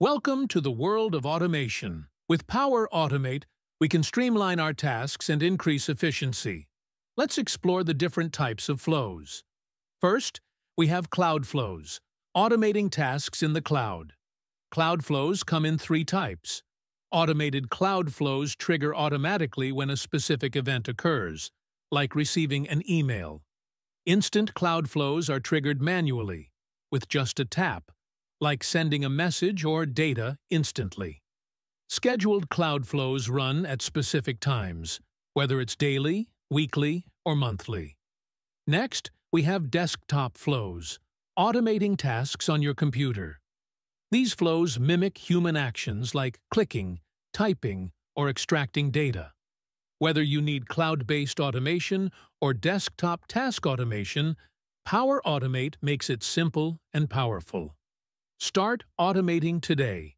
Welcome to the world of automation. With Power Automate, we can streamline our tasks and increase efficiency. Let's explore the different types of flows. First, we have cloud flows, automating tasks in the cloud. Cloud flows come in three types. Automated cloud flows trigger automatically when a specific event occurs, like receiving an email. Instant cloud flows are triggered manually, with just a tap, like sending a message or data instantly. Scheduled cloud flows run at specific times, whether it's daily, weekly, or monthly. Next, we have desktop flows, automating tasks on your computer. These flows mimic human actions like clicking, typing, or extracting data. Whether you need cloud-based automation or desktop task automation, Power Automate makes it simple and powerful. Start automating today.